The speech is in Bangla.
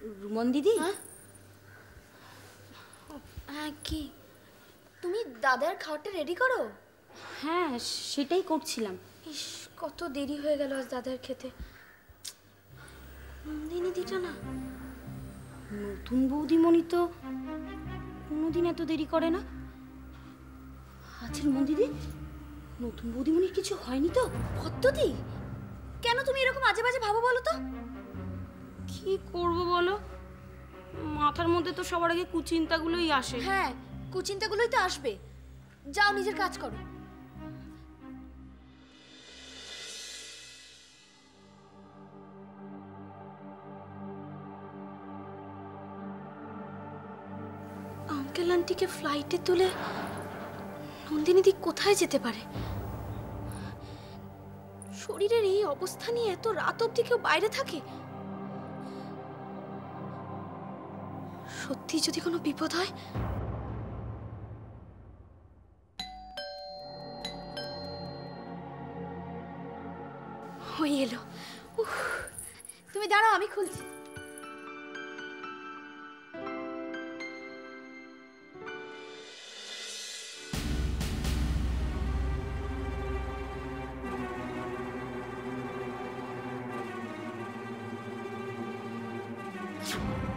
সুমন দিদি? হ্যাঁ? হ্যাঁ কি? তুমি দাদার খাবারটা রেডি করো? হ্যাঁ সেটাই করছিলাম। ইস কত দেরি হয়ে গেল আজ দাদার খেতে। নন্দিনী দিটা না? নতুন বৌদিমণি তো কোনোদিন এত দেরি করে না। আচ্ছা রুমন দিদি নতুন বৌদিমণির কিছু হয়নি তো? পদ্ধতি? কেন তুমি এরকম আজে বাজে ভাবো বলো তো? কি করব বলো? মাথার মধ্যে তো সবার আগে কুচিন্তাগুলোই আসে। হ্যাঁ কুচিন্তাগুলোই তো আসবে। যাও নিজের কাজ করো। আঙ্কেল আন্টিকে ফ্লাইটে তুলে নন্দিনীদি কোথায় যেতে পারে? শরীরের এই অবস্থা নিয়ে এত রাত অবধি কেউ বাইরে থাকে? সত্যি যদি কোনো বিপদ হয়? হয়ে এলো। তুমি দাঁড়াও আমি খুলছি। you